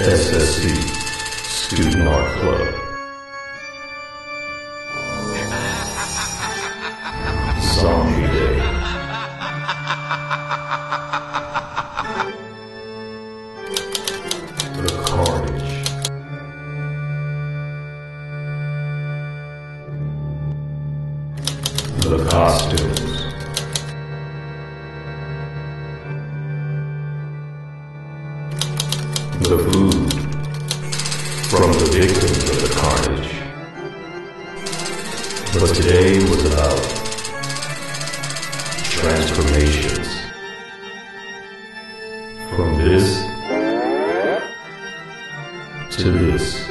SSC Student Art Club. The Costumes. The food from the victims of the carnage. But today was about transformations. From this to this.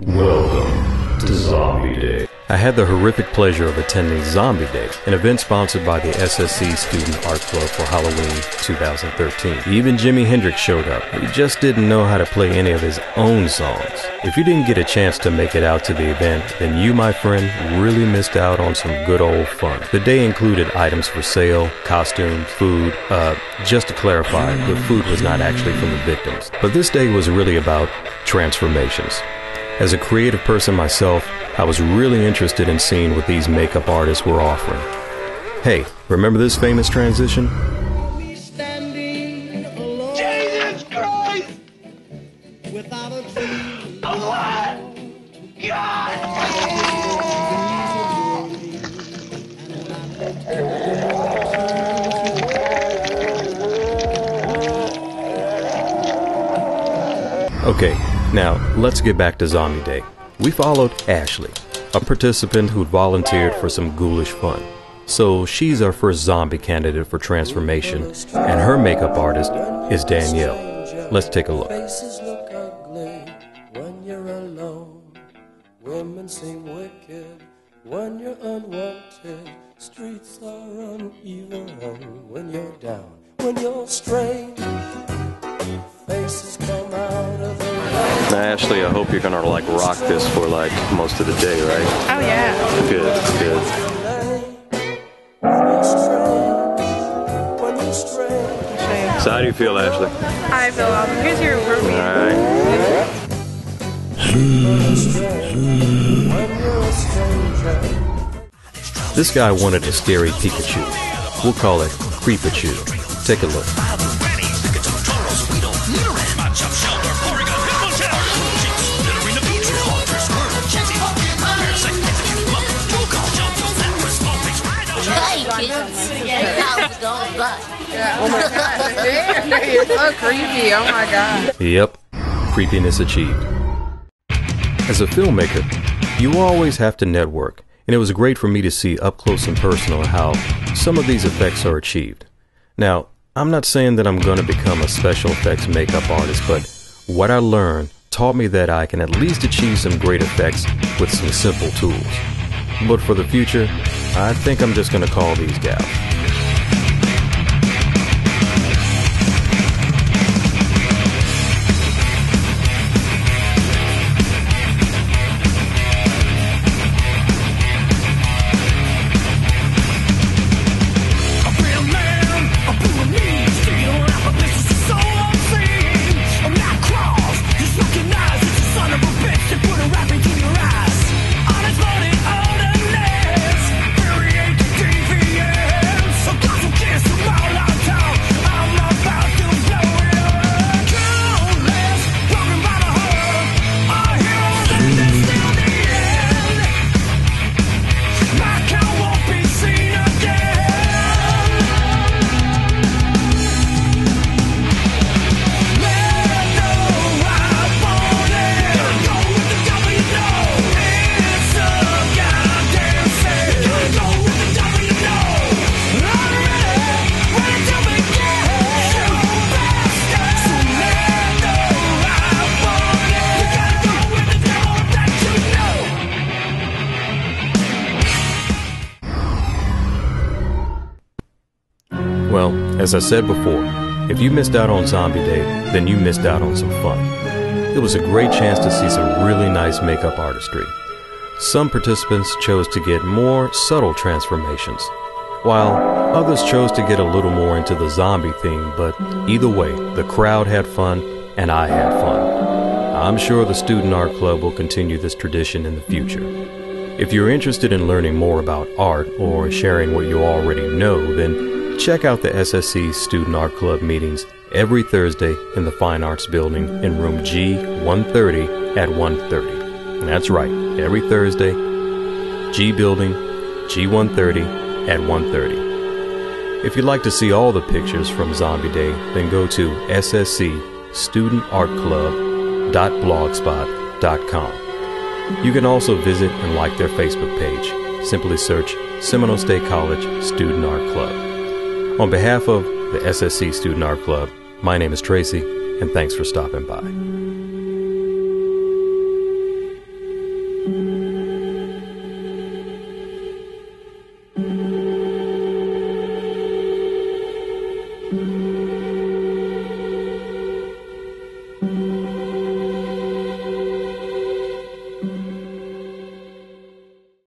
Welcome to Zombie Day. I had the horrific pleasure of attending Zombie Day, an event sponsored by the SSC Student Art Club for Halloween 2013. Even Jimi Hendrix showed up. He just didn't know how to play any of his own songs. If you didn't get a chance to make it out to the event, then you, my friend, really missed out on some good old fun. The day included items for sale, costumes, food. Uh, just to clarify, the food was not actually from the victims. But this day was really about transformations. As a creative person myself, I was really interested in seeing what these makeup artists were offering. Hey, remember this famous transition? Jesus Christ! without a dream. What? God! Okay, now let's get back to Zombie Day. We followed Ashley, a participant who'd volunteered for some ghoulish fun. So she's our first zombie candidate for transformation, and her makeup artist is Danielle. Let's take a look. Women seem wicked when you're unwanted. Streets are uneven when you're down. When you're faces come rain. Ashley, I hope you're gonna like rock this for like most of the day, right? Oh yeah. Good, good. When you're strange, when you're strange. So how do you feel, Ashley? I feel awesome. Here's your All roomie. right. You're a. This guy wanted a scary Pikachu. We'll call it Creepachu. Take a look. How's it. Oh my god. Damn, so creepy. Oh my god. Yep, creepiness achieved. As a filmmaker, you always have to network, and it was great for me to see up close and personal how some of these effects are achieved. Now, I'm not saying that I'm going to become a special effects makeup artist, but what I learned taught me that I can at least achieve some great effects with some simple tools. But for the future, I think I'm just going to call these gals. As I said before, if you missed out on Zombie Day, then you missed out on some fun. It was a great chance to see some really nice makeup artistry. Some participants chose to get more subtle transformations, while others chose to get a little more into the zombie theme, but either way, the crowd had fun and I had fun. I'm sure the Student Art Club will continue this tradition in the future. If you're interested in learning more about art or sharing what you already know, then check out the SSC Student Art Club meetings every Thursday in the Fine Arts Building in room G130 at 1:30. That's right, every Thursday, G Building, G130 at 1:30. If you'd like to see all the pictures from Zombie Day, then go to SSC Student Art Club. sscstudentartclub.blogspot.com. You can also visit and like their Facebook page. Simply search Seminole State College Student Art Club. On behalf of the SSC Student Art Club, my name is Tracy, and thanks for stopping by.